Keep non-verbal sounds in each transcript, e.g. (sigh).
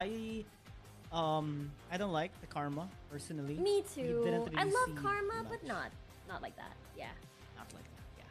I um I don't like the karma personally. Me too. didn't I love karma, but not not like that. Yeah. Not like that. Yeah.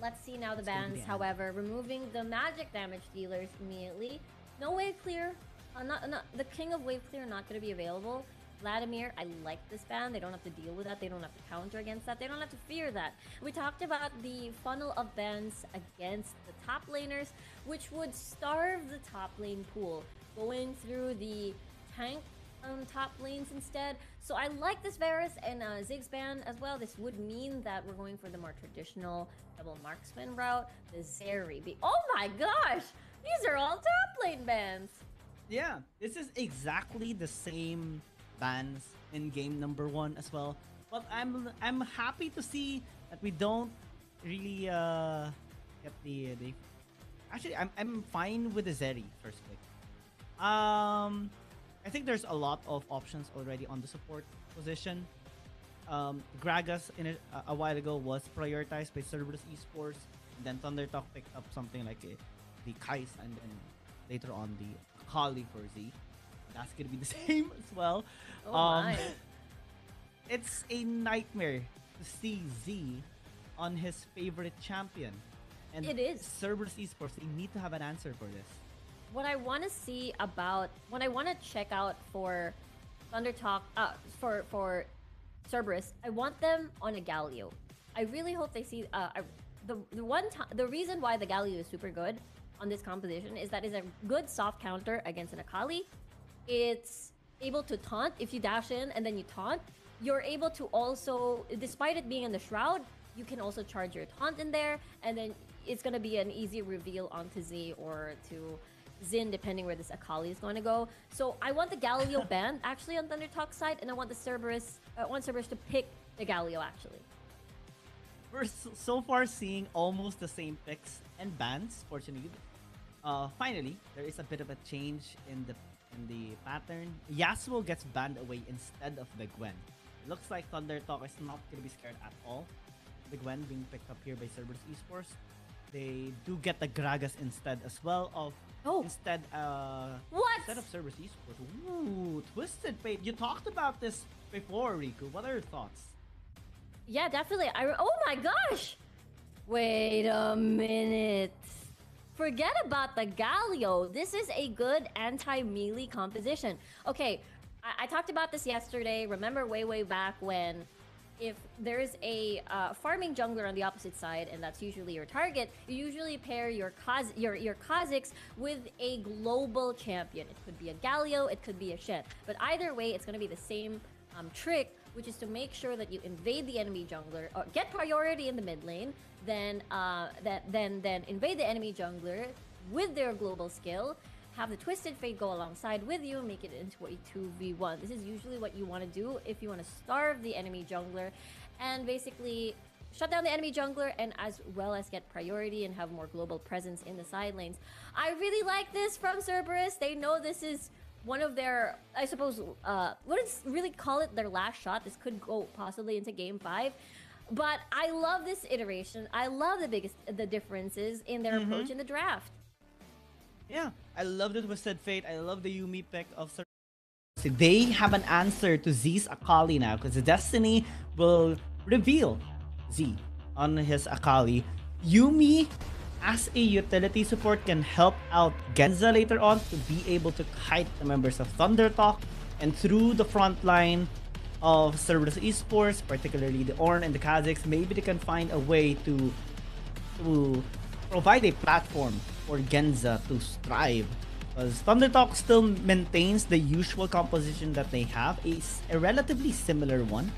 Let's see now the bans. However, removing the magic damage dealers immediately. No wave clear. Uh, not, not the king of wave clear not going to be available. Vladimir, I like this ban. They don't have to deal with that. They don't have to counter against that. They don't have to fear that. We talked about the funnel of bans against the top laners, which would starve the top lane pool, going through the tank um, top lanes instead. So I like this Varus and uh, Ziggs ban as well. This would mean that we're going for the more traditional double marksman route. The Zeri. Oh my gosh! These are all top lane bans. Yeah, this is exactly the same bans in game number one as well. But I'm I'm happy to see that we don't really uh get the the. Actually, I'm I'm fine with the Zeri first pick. Um, I think there's a lot of options already on the support position. Um, Gragas in a, a while ago was prioritized by Cerberus Esports. And then Thunder Talk picked up something like a, the Kais and then later on the Akali for Z. That's gonna be the (laughs) same as well. Oh Um, my. (laughs) It's a nightmare to see Z on his favorite champion. And It is. Cerberus Esports, they need to have an answer for this. what I want to see about what I want to check out for Thunder Talk uh for for Cerberus, I want them on a Galio. I really hope they see uh I, the the one time the reason why the Galio is super good on this composition is that it's a good soft counter against an Akali. It's able to taunt if you dash in and then you taunt. You're able to also, despite it being in the shroud, you can also charge your taunt in there, and then it's gonna be an easy reveal onto Z or to Zin, depending where this Akali is going to go. So I want the Galio (laughs) banned actually on Thunder Talk side, and I want the Cerberus, uh, I want Cerberus to pick the Galio actually. We're so, so far seeing almost the same picks and bans, fortunately. Uh, finally, there is a bit of a change in the in the pattern. Yasuo gets banned away instead of the Gwen. It looks like Thunder Talk is not gonna be scared at all. The Gwen being picked up here by Cerberus Esports. They do get the Gragas instead as well of Oh. instead uh What? instead of Cerberus Esports. Ooh, Twisted Fate. You talked about this before, Riku. What are your thoughts? Yeah, definitely. I re- oh my gosh! Wait a minute. Forget about the Galio. This is a good anti-melee composition. Okay, I, I talked about this yesterday. Remember way, way back when if there's a uh, farming jungler on the opposite side, and that's usually your target, you usually pair your Kaz- your your Kha'Zix with a global champion. It could be a Galio, it could be a Shen. But either way, it's going to be the same um, trick, which is to make sure that you invade the enemy jungler or get priority in the mid lane, then uh, that then then invade the enemy jungler with their global skill. Have the Twisted Fate go alongside with you, and make it into a 2v1. This is usually what you want to do if you want to starve the enemy jungler and basically shut down the enemy jungler and as well as get priority and have more global presence in the side lanes. I really like this from Cerberus. They know this is one of their, I suppose, uh, what is really call it their last shot. This could go possibly into game five. But I love this iteration. I love the biggest the differences in their approach in the draft. Yeah, I love the Twisted Fate. I love the Yuumi pick of Sir. See, They have an answer to Z's Akali now because the Destiny will reveal Z on his Akali. Yuumi, as a utility support, can help out Genza later on to be able to kite the members of Thunder Talk and through the front line of Cerberus Esports, particularly the Ornn and the Kha'Zix, maybe they can find a way to to provide a platform for Genza to strive. Because Thunder Talk still maintains the usual composition that they have, a relatively similar one.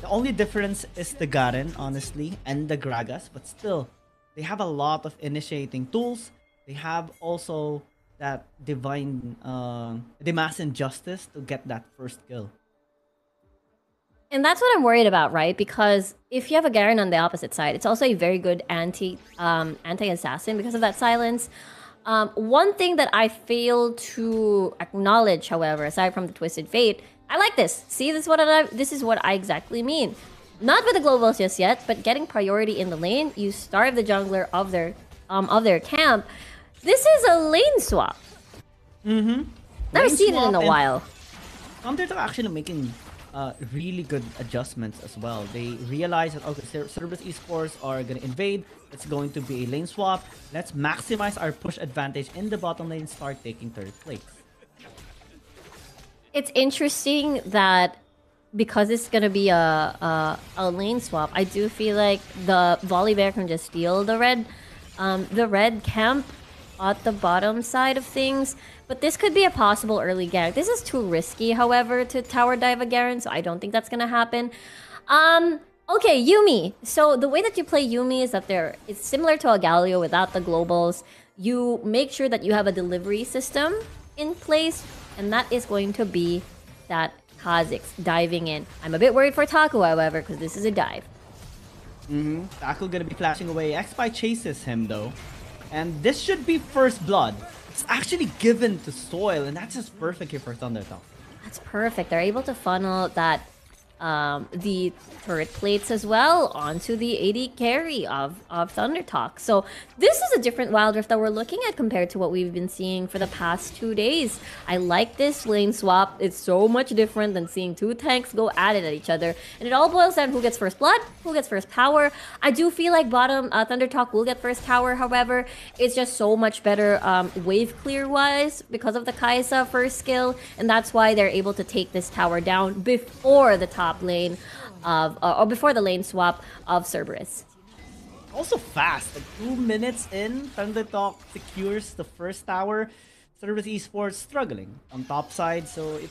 The only difference is the Garen, honestly, and the Gragas, but still, they have a lot of initiating tools. They have also that divine, uh, the mass injustice to get that first kill. And that's what I'm worried about, right? Because if you have a Garen on the opposite side, it's also a very good anti um, anti assassin because of that silence. Um, one thing that I fail to acknowledge, however, aside from the twisted fate, I like this. See, this is what I this is what I exactly mean. Not with the globals just yet, but getting priority in the lane. You starve the jungler of their um, of their camp. This is a lane swap. Mm-hmm. Never Lane seen it in a while. while. are actually making uh, really good adjustments as well. They realize that okay, Cer- Cerberus Esports are gonna invade. It's going to be a lane swap. Let's maximize our push advantage in the bottom lane. Start taking third place. It's interesting that because it's gonna be a, a a lane swap, I do feel like the Volibear can just steal the red, um, the red camp at the bottom side of things. But this could be a possible early Garen. This is too risky, however, to tower dive a Garen, so I don't think that's gonna happen. Um, okay, Yuumi. So the way that you play Yuumi is that there it's similar to a Galio without the globals. You make sure that you have a delivery system in place, and that is going to be that Kha'Zix diving in. I'm a bit worried for Taco, however, because this is a dive. Mm-hmm. Tackle gonna be flashing away. X-Spy chases him though. And this should be first blood. It's actually given to Soil, and that's just perfect here for Thundertalk. That's perfect. They're able to funnel that um, the turret plates as well onto the AD carry of, of Thunder Talk. So this is a different Wild Rift that we're looking at compared to what we've been seeing for the past two days. I like this lane swap. It's so much different than seeing two tanks go at it at each other. And it all boils down who gets first blood, who gets first power. I do feel like bottom uh, Thunder Talk will get first tower, however. It's just so much better um, wave clear wise because of the Kai'Sa first skill. And that's why they're able to take this tower down before the top lane of, uh, or before the lane swap of Cerberus. Also fast. Like two minutes in, Thundertalk secures the first tower. Cerberus Esports struggling on top side, so it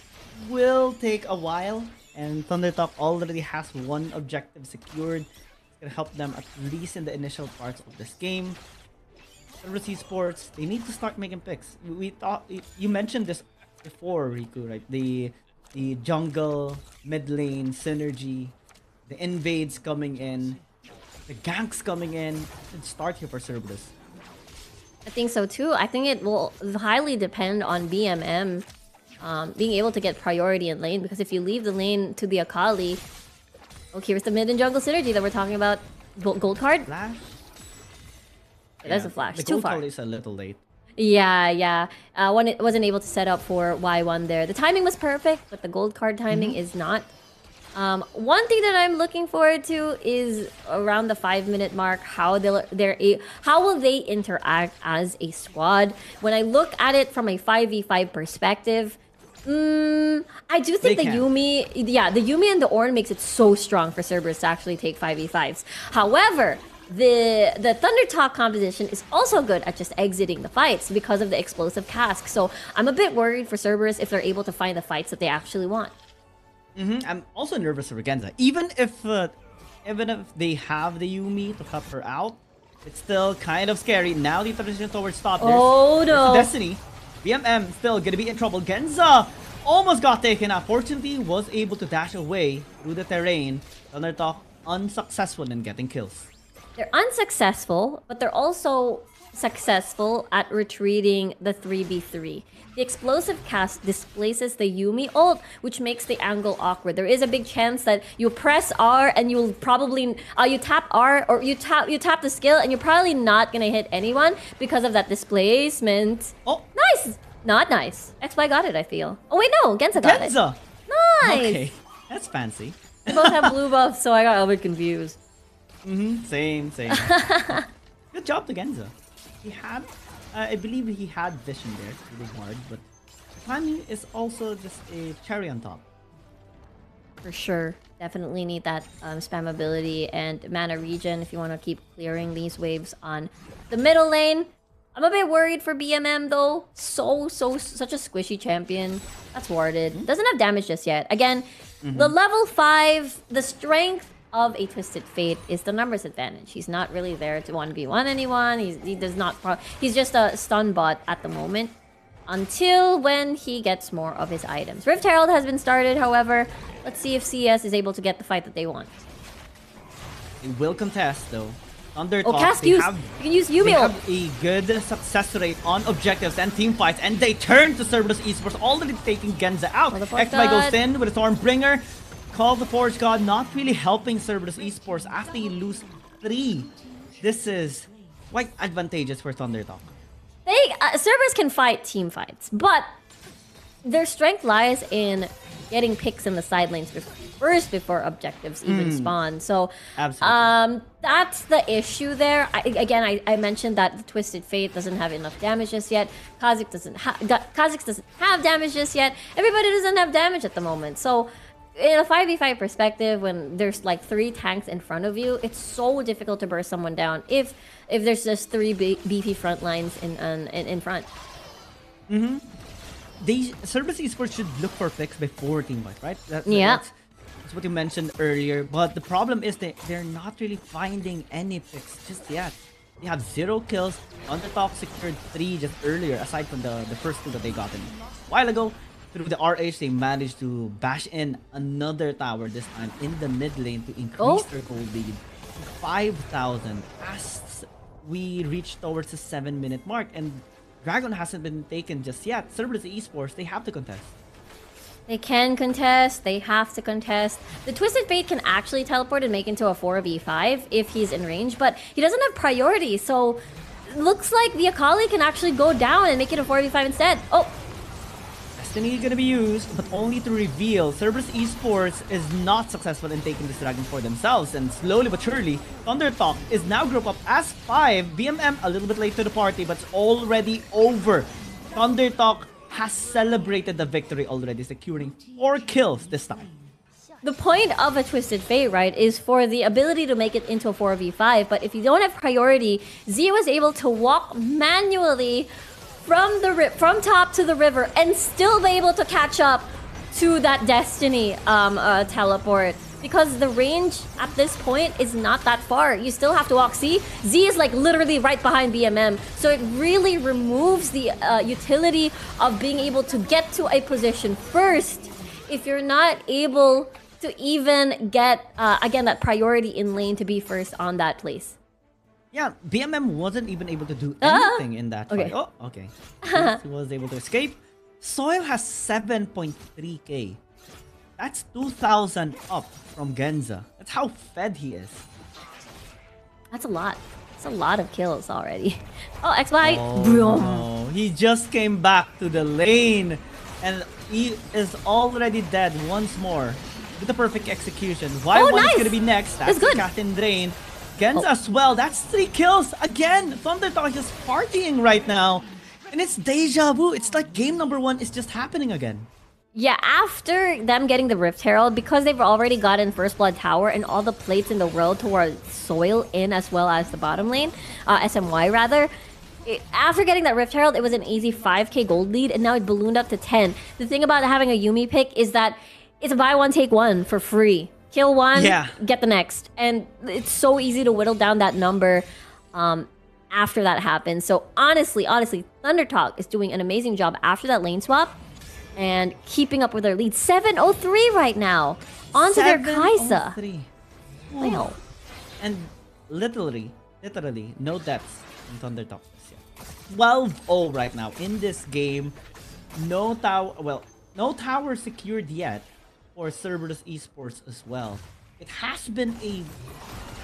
will take a while. And Thundertalk already has one objective secured. It's gonna help them at least in the initial parts of this game. Cerberus Esports, they need to start making picks. We- We thought you mentioned this before, Riku, right? The the jungle mid lane synergy, the invades coming in, the ganks coming in. Should start here for Cerberus. I think so too. I think it will highly depend on BMM um, being able to get priority in lane because if you leave the lane to the Akali, oh, here's the mid and jungle synergy that we're talking about. Gold, card? Flash. Yeah, There's Yeah, a flash. The Too gold far. call is a little late. Yeah, yeah. Uh, one it wasn't able to set up for Y1 there. The timing was perfect, but the gold card timing is not. Um, one thing that I'm looking forward to is around the five minute mark how they'll they're a, how will they interact as a squad. When I look at it from a five v five perspective, mm, I do think They the can. Yuumi, yeah, the Yuumi and the Ornn makes it so strong for Cerberus to actually take five v fives. However. The the Thunder Talk composition is also good at just exiting the fights because of the explosive cask. So I'm a bit worried for Cerberus if they're able to find the fights that they actually want. hmm I'm also nervous for Genza. Even if uh, even if they have the Yuumi to cut her out, it's still kind of scary. Now the transition towards top. There's, Oh, no. Destiny. BMM still gonna be in trouble. Genza almost got taken out. Fortunately, was able to dash away through the terrain. Thunder Talk unsuccessful in getting kills. They're unsuccessful, but they're also successful at retreating the 3v3. The explosive cask displaces the Yuumi ult, which makes the angle awkward. There is a big chance that you press R and you'll probably uh, you tap R or you tap you tap the skill and you're probably not gonna hit anyone because of that displacement. Oh, Nice, not nice. X-Spy got it. I feel. Oh wait, no, Genza got Genza. it. Nice. Okay, that's fancy. They both have blue buffs, so I got a bit confused. Mm-hmm. Same, same. (laughs) Good job to Genza. He had, uh, I believe he had vision there through the ward, but timing is also just a cherry on top. For sure. Definitely need that um, spam ability and mana regen if you want to keep clearing these waves on the middle lane. I'm a bit worried for BMM though. So, so, such a squishy champion. That's warded. Doesn't have damage just yet. Again, the level 5, the strength of a Twisted Fate is the numbers advantage. He's not really there to 1v1 anyone. He's, he does not... Pro he's just a stun bot at the moment until when he gets more of his items. Rift Herald has been started, however. Let's see if CS is able to get the fight that they want. They will contest though. Thunder Oh, Talk, cast they use. have, You can use they Yuumi ult. have a good success rate on objectives and team fights, and they turn to Cerberus Esports, already taking Genza out. Well, the Forge X-By goes in with a Stormbringer. Call the Forge God, not really helping Cerberus Esports after you lose three. This is quite advantageous for Thunder Talk. They uh, Cerberus can fight team fights, but their strength lies in getting picks in the side lanes first before objectives even spawn. So, um, that's the issue there. I, again, I, I mentioned that the Twisted Fate doesn't have enough damage just yet. Kha'Zix doesn't Kha'Zix doesn't have damage just yet. Everybody doesn't have damage at the moment. So, in a 5v5 perspective, when there's like three tanks in front of you, it's so difficult to burst someone down if if there's just three be- beefy front lines in, in in front. Mm-hmm. they Cerberus Esports should look for picks before team fight, right? That's, Yeah. That's, that's what you mentioned earlier. But the problem is that they're not really finding any picks just yet. They have zero kills. On the top secured three just earlier, aside from the, the first two that they got in a while ago. Through the RH, they managed to bash in another tower this time in the mid lane to increase Oh. their gold lead to 5,000 as we reach towards the 7 minute mark. And Dragon hasn't been taken just yet. Cerberus Esports, they have to contest. They can contest. They have to contest. The Twisted Fate can actually teleport and make into a 4v5 if he's in range, but he doesn't have priority, so looks like the Akali can actually go down and make it a 4v5 instead. Oh, Destiny gonna be used, but only to reveal Cerberus Esports is not successful in taking this dragon for themselves, and slowly but surely, Thunder Talk is now grouped up as 5. BMM a little bit late to the party, but it's already over. Thunder Talk has celebrated the victory already, securing 4 kills this time. the point of a Twisted Fate, right, is for the ability to make it into a 4v5, but if you don't have priority, Z was able to walk manually from the from top to the river and still be able to catch up to that Destiny um, uh, teleport. Because the range at this point is not that far. You still have to walk. See, Z is like literally right behind BMM. So it really removes the uh, utility of being able to get to a position first if you're not able to even get uh, again that priority in lane to be first on that place. Yeah, BMM wasn't even able to do Ah! anything in that Okay. fight. Oh, okay. (laughs) He was able to escape. Soil has 7.3k. That's 2,000 up from Genza. That's how fed he is. That's a lot. That's a lot of kills already. (laughs) Oh, X bite. Oh, no. He just came back to the lane. And he is already dead once more. With the perfect execution. Why Oh, nice. gonna be next? That's That's good. Captain Drain. Genza Oh. as well. That's three kills. Again, Thunder Talk is partying right now. And it's deja vu. It's like game number one is just happening again. Yeah, after them getting the Rift Herald, because they've already gotten First Blood Tower and all the plates in the world towards Soil in as well as the bottom lane, uh, SMY rather. it- after getting that Rift Herald, it was an easy 5k gold lead, and now it ballooned up to 10. The thing about having a Yuumi pick is that it's a buy one, take one for free. Kill one, Yeah. get the next. And it's so easy to whittle down that number um, after that happens. So honestly, honestly, Thunder Talk is doing an amazing job after that lane swap and keeping up with their lead. 703 right now. Onto their Kai'Sa. 703. Wow. And literally, literally, no deaths in Thunder Talk. 12-0 right now in this game. No tower, well, no tower secured yet for Cerberus Esports as well. It has been a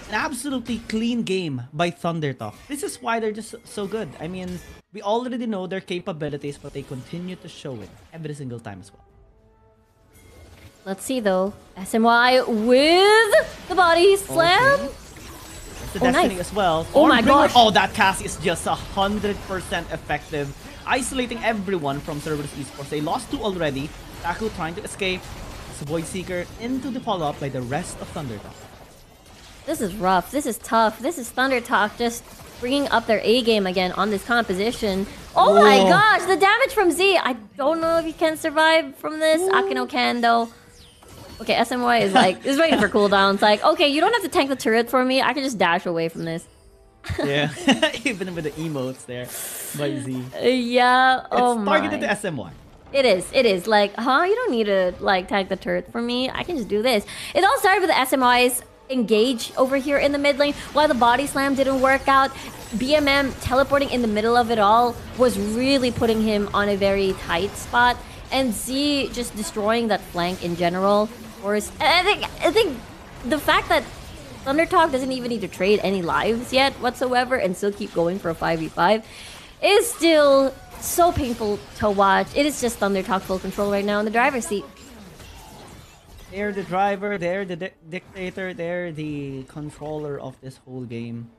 an absolutely clean game by Thundertalk. This is why they're just so- good. I mean, we already know their capabilities, but they continue to show it every single time as well. Let's see though. SMY with the body slam. That's the Oh, Destiny nice. as well. Oh my gosh. Oh, that cast is just a hundred percent effective, isolating everyone from Cerberus Esports. They lost two already. Taku trying to escape. It's Void Seeker into the follow-up by the rest of Thunder Talk. This is rough. This is tough. This is Thunder Talk just bringing up their A game again on this composition. Oh my gosh, the damage from Z. I don't know if he can survive from this. Akino can though. Okay, SMY is like is waiting for cooldown. It's like, okay, you don't have to tank the turret for me. I can just dash away from this. (laughs) Yeah, (laughs) even with the emotes there by Z. Yeah. Oh it's oh my. targeted to SMY. It is. It is. Like, huh? You don't need to like tag the turret for me. I can just do this. It all started with the SMY's engage over here in the mid lane. While the body slam didn't work out, BMM teleporting in the middle of it all was really putting him on a very tight spot. And Z just destroying that flank in general. And I think I think the fact that Thunder Talk doesn't even need to trade any lives yet whatsoever and still keep going for a 5v5 is still so painful to watch. It is just Thunder Talk full control right now in the driver's seat. They're the driver, they're the di- dictator, they're the controller of this whole game.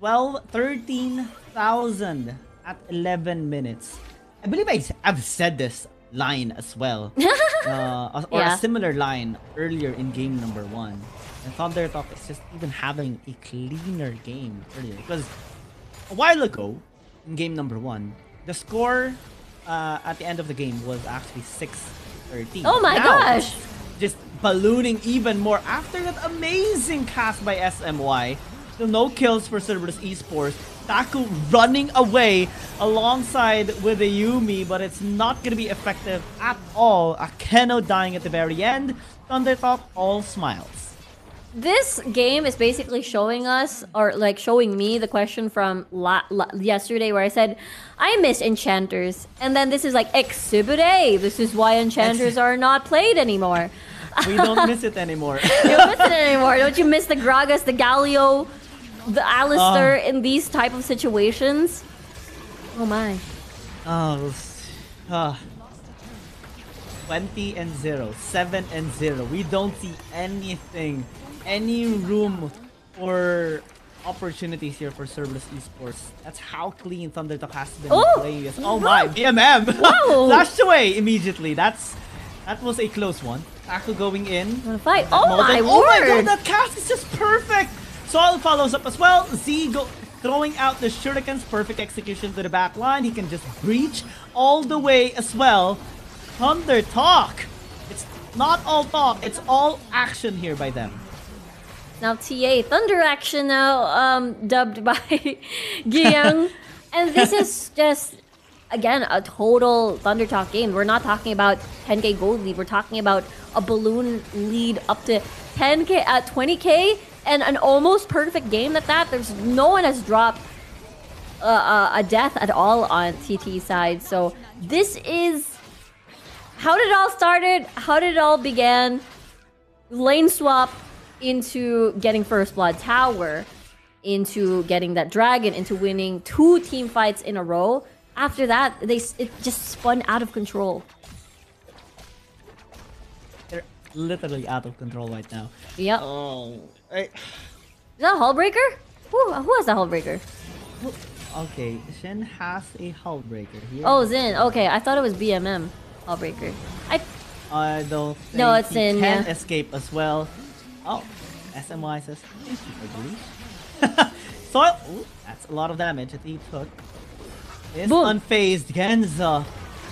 12, 13,000 at 11 minutes. I believe I, have said this line as well. (laughs) uh, or Yeah. a similar line earlier in game number one. And Thunder Talk is just even having a cleaner game earlier. Because a while ago, in game number one, the score uh, at the end of the game was actually 6-13. Oh my Now, gosh! just ballooning even more after that amazing cast by SMY. Still no kills for Cerberus Esports. Taku running away alongside with the Yuumi, but it's not gonna be effective at all. Akeno dying at the very end. Thundertalk all smiles. This game is basically showing us, or like showing me, the question from yesterday where I said, I miss enchanters. And then this is like Exhibit A. This is why enchanters are not played anymore. We don't miss it (laughs) anymore. you don't miss it anymore. Don't you miss the Gragas, the Galio, the Alistar in these type of situations? Oh my. Oh, uh, 20 and 0, 7 and 0. We don't see anything, any room for opportunities here for Cerberus Esports. That's how clean Thundertalk has been Oh! playing this. Oh my, BMM! (laughs) Flashed away immediately. That's That was a close one. Tackle going in. Wanna fight? That Oh my Oh my god, that cast is just perfect! Soil follows up as well. Z go throwing out the shurikens. Perfect execution to the back line. He can just breach all the way as well. Thunder talk. It's not all talk. It's all action here by them. Now TA Thunder Action now um, dubbed by (laughs) Giyang. (laughs) and this is just again a total Thunder Talk game. We're not talking about 10k gold lead. We're talking about a balloon lead up to 10k at 20k and an almost perfect game at that. There's no one has dropped uh, uh, a death at all on TT side. So this is how did it all started? How did it all began? Lane swap into getting first blood tower, into getting that dragon, into winning two team fights in a row. After that, they it just spun out of control. They're literally out of control right now. Yep. Oh. I- Is that a Hullbreaker? Who, who has that Hullbreaker? Okay, Shen has a hull breaker here. Oh, Zin. Okay, I thought it was BMM Hullbreaker. I I don't think No, it's he in, can yeah. escape as well. Oh, SMY says thank you. (laughs) Soil, ooh, that's a lot of damage that he took. Is Boom. unfazed. Genza,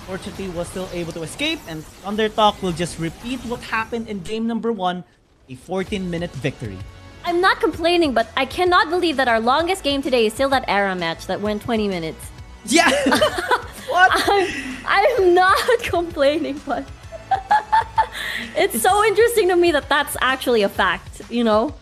fortunately, was still able to escape, and Thunder Talk will just repeat what happened in game number one, a 14-minute victory. I'm not complaining, but I cannot believe that our longest game today is still that era match that went 20 minutes. Yeah. (laughs) (laughs) what? I'm, I'm not complaining, but it's so interesting to me that that's actually a fact, you know?